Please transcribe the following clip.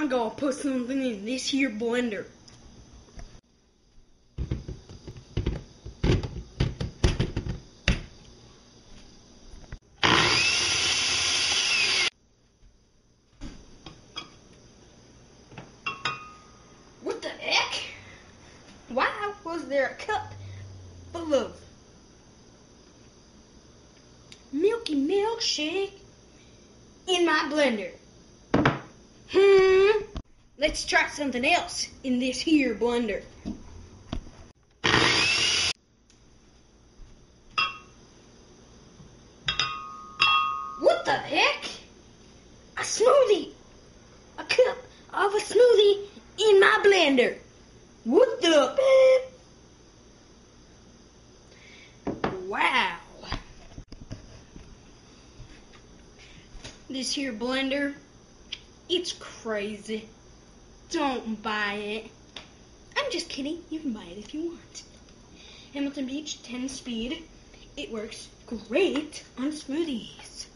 I'm gonna put something in this here blender. What the heck? Why was there a cup full of milky milkshake in my blender? Let's try something else in this here blender. What the heck? A smoothie! A cup of a smoothie in my blender. What the? Wow. This here blender, it's crazy. Don't buy it. I'm just kidding. You can buy it if you want. Hamilton Beach 10 speed. It works great on smoothies.